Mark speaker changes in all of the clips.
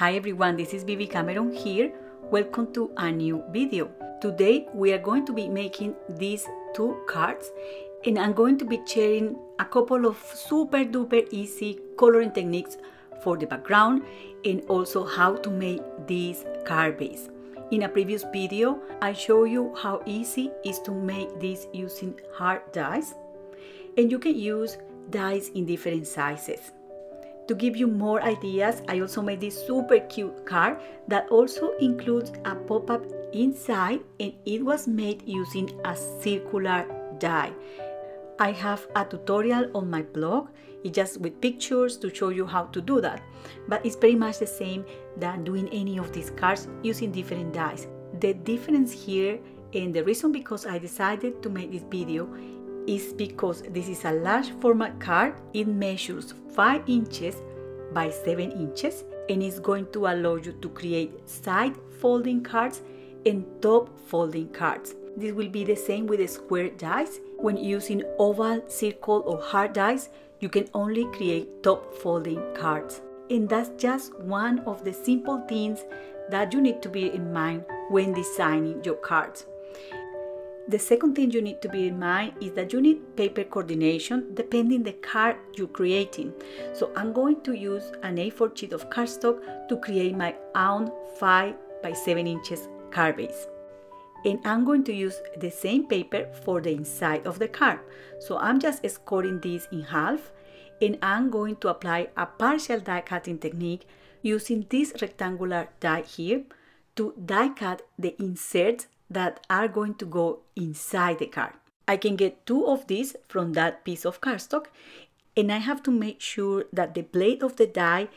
Speaker 1: Hi everyone, this is Bibi Cameron here. Welcome to a new video. Today we are going to be making these two cards and I'm going to be sharing a couple of super duper easy coloring techniques for the background and also how to make this card base. In a previous video, I show you how easy it is to make this using hard dies and you can use dies in different sizes. To give you more ideas, I also made this super cute card that also includes a pop-up inside and it was made using a circular die. I have a tutorial on my blog, it's just with pictures to show you how to do that. But it's pretty much the same than doing any of these cards using different dies. The difference here and the reason because I decided to make this video is because this is a large format card. It measures 5 inches by 7 inches and is going to allow you to create side folding cards and top folding cards. This will be the same with the square dies. When using oval, circle or hard dies, you can only create top folding cards. And that's just one of the simple things that you need to be in mind when designing your cards. The second thing you need to be in mind is that you need paper coordination depending the card you're creating. So I'm going to use an A4 sheet of cardstock to create my own 5 by 7 inches card base. And I'm going to use the same paper for the inside of the card. So I'm just scoring this in half and I'm going to apply a partial die cutting technique using this rectangular die here to die cut the inserts that are going to go inside the card. I can get two of these from that piece of cardstock and I have to make sure that the blade of the die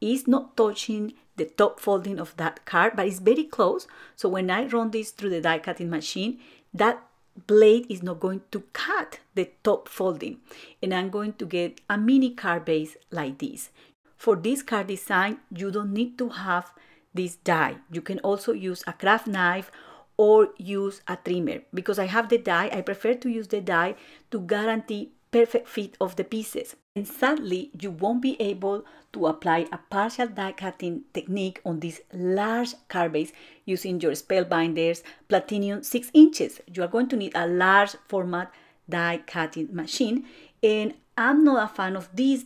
Speaker 1: is not touching the top folding of that card but it's very close so when I run this through the die cutting machine that blade is not going to cut the top folding and I'm going to get a mini card base like this. For this card design you don't need to have this die. You can also use a craft knife or use a trimmer. Because I have the die, I prefer to use the die to guarantee perfect fit of the pieces. And sadly, you won't be able to apply a partial die cutting technique on this large card base using your Spellbinders Platinum 6 inches. You are going to need a large format die cutting machine and I'm not a fan of this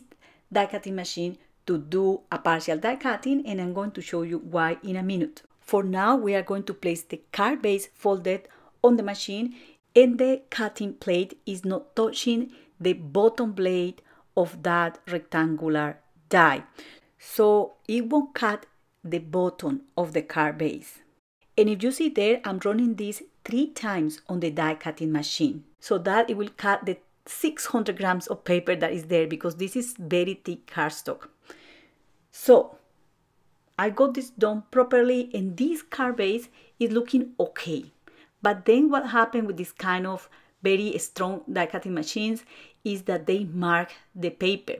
Speaker 1: die cutting machine to do a partial die cutting and I'm going to show you why in a minute. For now, we are going to place the card base folded on the machine and the cutting plate is not touching the bottom blade of that rectangular die. So it won't cut the bottom of the card base. And if you see there, I'm running this three times on the die cutting machine so that it will cut the 600 grams of paper that is there because this is very thick cardstock. So I got this done properly and this card base is looking okay. But then what happened with this kind of very strong die cutting machines is that they mark the paper.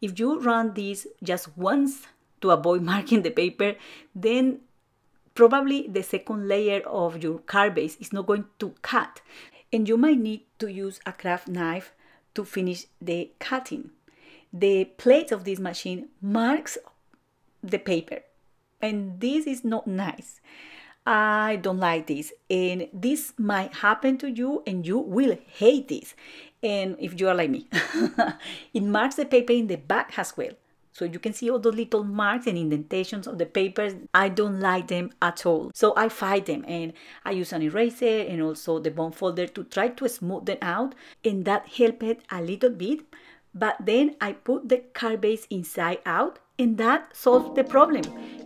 Speaker 1: If you run this just once to avoid marking the paper, then probably the second layer of your card base is not going to cut. And you might need to use a craft knife to finish the cutting. The plate of this machine marks the paper and this is not nice. I don't like this, and this might happen to you, and you will hate this. And if you are like me, it marks the paper in the back as well. So you can see all the little marks and indentations of the papers. I don't like them at all. So I fight them and I use an eraser and also the bone folder to try to smooth them out. And that helped a little bit. But then I put the card base inside out and that solves the problem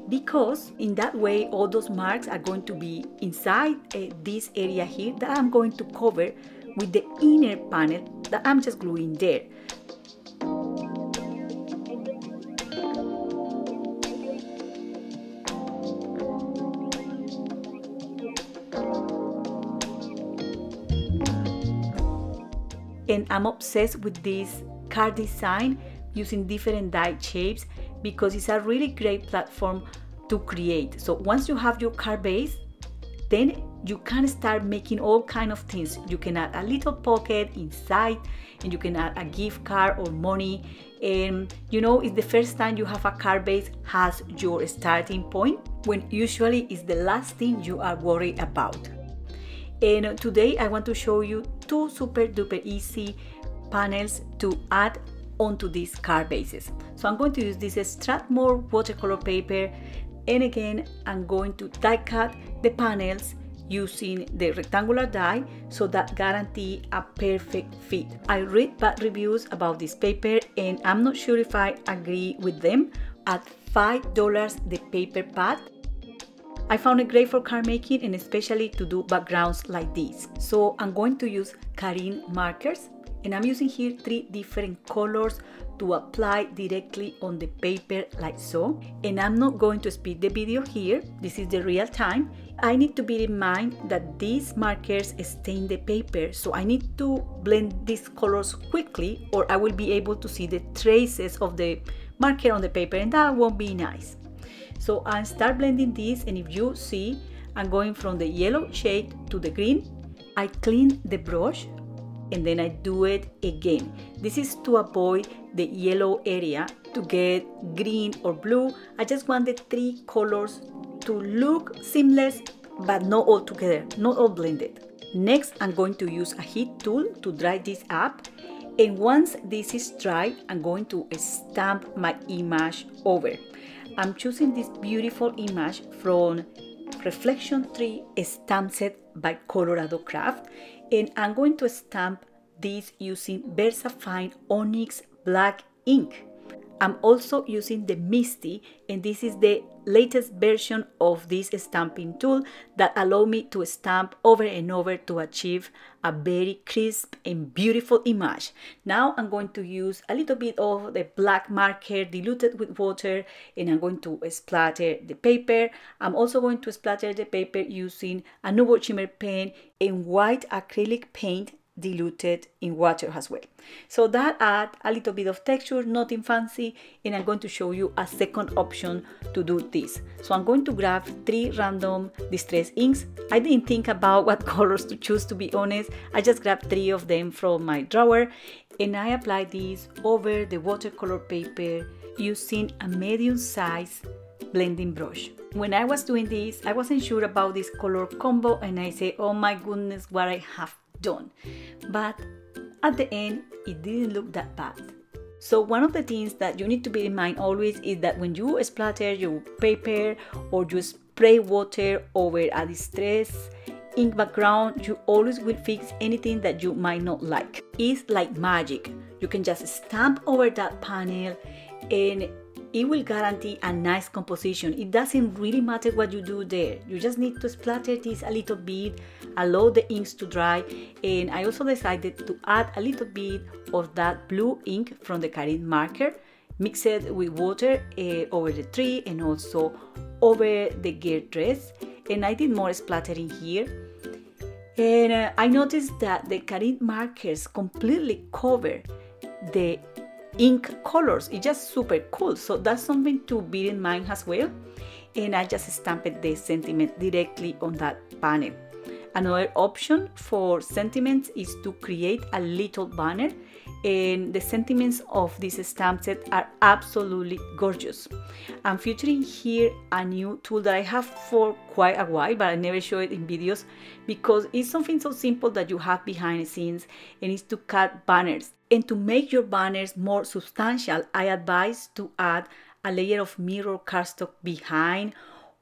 Speaker 1: because in that way all those marks are going to be inside uh, this area here that I'm going to cover with the inner panel that I'm just gluing there. And I'm obsessed with this card design using different die shapes because it's a really great platform to create. So once you have your card base, then you can start making all kind of things. You can add a little pocket inside and you can add a gift card or money and you know it's the first time you have a card base has your starting point when usually it's the last thing you are worried about and today I want to show you two super duper easy panels to add onto these card bases so I'm going to use this Strathmore watercolor paper and again I'm going to die cut the panels using the rectangular die so that guarantee a perfect fit. I read bad reviews about this paper and I'm not sure if I agree with them. At $5 the paper pad, I found it great for card making and especially to do backgrounds like this. So I'm going to use Karin markers and I'm using here three different colors to apply directly on the paper like so. And I'm not going to speed the video here. This is the real time. I need to bear in mind that these markers stain the paper. So I need to blend these colors quickly or I will be able to see the traces of the marker on the paper and that won't be nice. So I start blending this and if you see I'm going from the yellow shade to the green. I clean the brush and then I do it again. This is to avoid the yellow area to get green or blue. I just want the three colors to look seamless but not all together, not all blended. Next, I'm going to use a heat tool to dry this up. And once this is dry, I'm going to stamp my image over. I'm choosing this beautiful image from Reflection Tree Stamp Set by Colorado Craft and I'm going to stamp this using VersaFine Onyx Black ink. I'm also using the MISTI and this is the latest version of this stamping tool that allow me to stamp over and over to achieve a very crisp and beautiful image. Now I'm going to use a little bit of the black marker diluted with water and I'm going to splatter the paper. I'm also going to splatter the paper using a Nuvo Shimmer pen and white acrylic paint diluted in water as well. So that add a little bit of texture, nothing fancy, and I'm going to show you a second option to do this. So I'm going to grab three random distress inks. I didn't think about what colors to choose to be honest. I just grabbed three of them from my drawer and I apply these over the watercolor paper using a medium size blending brush. When I was doing this, I wasn't sure about this color combo and I say, oh my goodness, what I have done. But at the end, it didn't look that bad. So one of the things that you need to bear in mind always is that when you splatter your paper or you spray water over a distress ink background, you always will fix anything that you might not like. It's like magic. You can just stamp over that panel and it will guarantee a nice composition. It doesn't really matter what you do there. You just need to splatter this a little bit, allow the inks to dry, and I also decided to add a little bit of that blue ink from the Karin marker, mix it with water uh, over the tree and also over the gear dress. And I did more splattering here. And uh, I noticed that the Karin markers completely cover the ink colors. It's just super cool. So that's something to bear in mind as well. And I just stamped the sentiment directly on that panel. Another option for sentiments is to create a little banner and the sentiments of this stamp set are absolutely gorgeous. I'm featuring here a new tool that I have for quite a while but I never show it in videos because it's something so simple that you have behind the scenes and it's to cut banners. And to make your banners more substantial, I advise to add a layer of mirror cardstock behind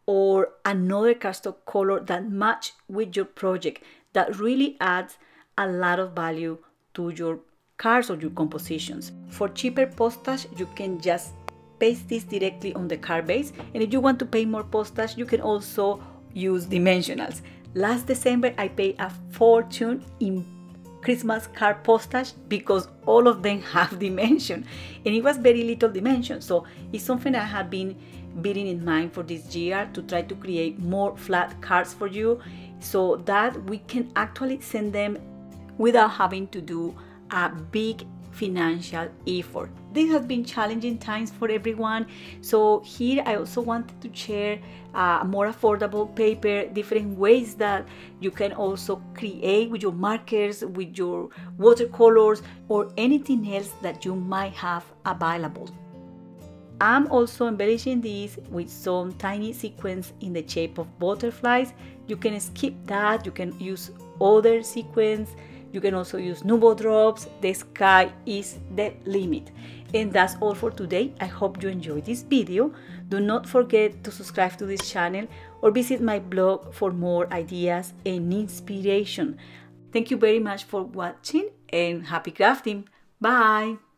Speaker 1: or another cardstock color that match with your project that really adds a lot of value to your cards or your compositions. For cheaper postage, you can just paste this directly on the card base and if you want to pay more postage, you can also use dimensionals. Last December, I paid a fortune in Christmas card postage because all of them have dimension and it was very little dimension. So it's something I have been bearing in mind for this year to try to create more flat cards for you so that we can actually send them without having to do a big financial effort. This has been challenging times for everyone. So here I also wanted to share uh, a more affordable paper, different ways that you can also create with your markers, with your watercolors, or anything else that you might have available. I'm also embellishing these with some tiny sequins in the shape of butterflies. You can skip that, you can use other sequins. You can also use Nuvo drops. The sky is the limit. And that's all for today. I hope you enjoyed this video. Do not forget to subscribe to this channel or visit my blog for more ideas and inspiration. Thank you very much for watching and happy crafting. Bye!